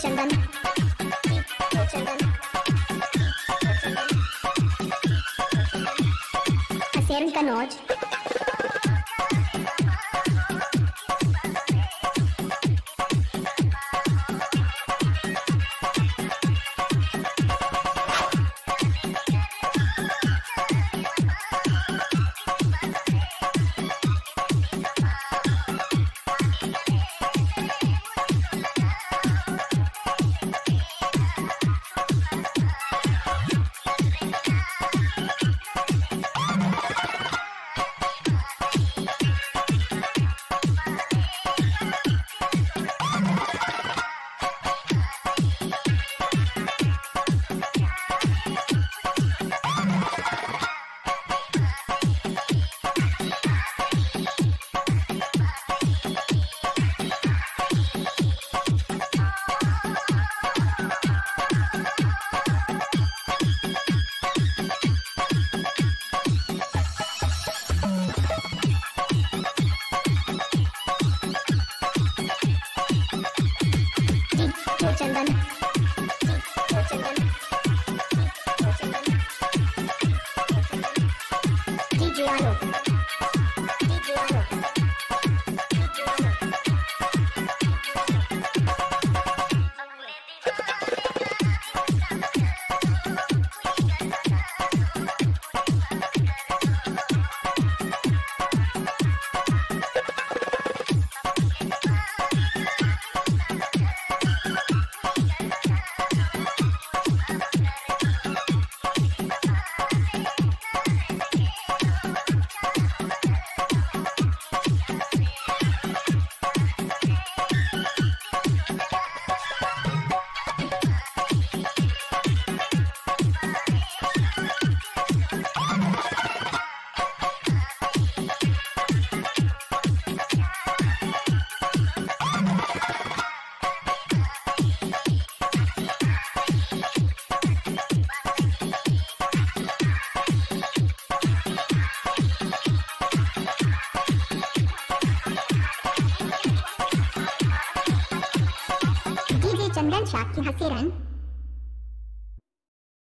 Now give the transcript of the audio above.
चंदन चंदन का Kinderschaft zu hasieren,